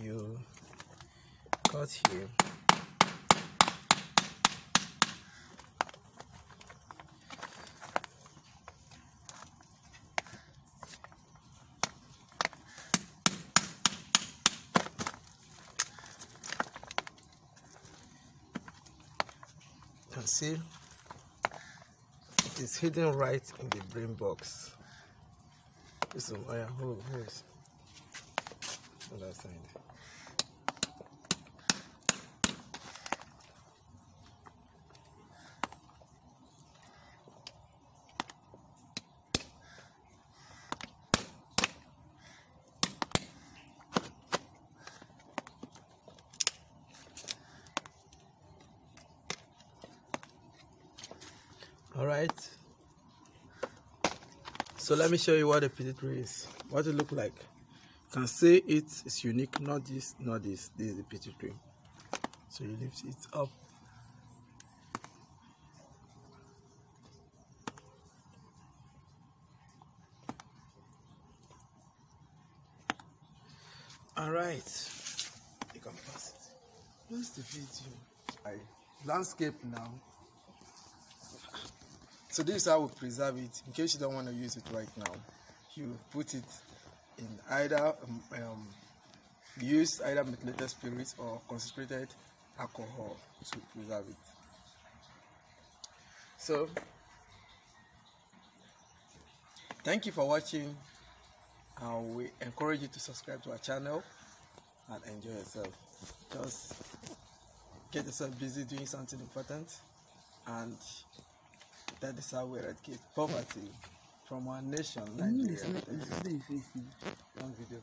you cut here. Can see it is hidden right in the brain box. This is oh yeah hold all right. So let me show you what the pituitary is. What it look like can see it is unique not this not this this is the pituitary so you lift it up. All right. You can pass it. What's the video? I landscape now. So this is how we preserve it. In case you don't want to use it right now you put it in either um, um, use either methylated spirits or concentrated alcohol to preserve it. So thank you for watching. We encourage you to subscribe to our channel and enjoy yourself. Just get yourself busy doing something important and that is how we eradicate poverty from our nation, Nigeria. One video.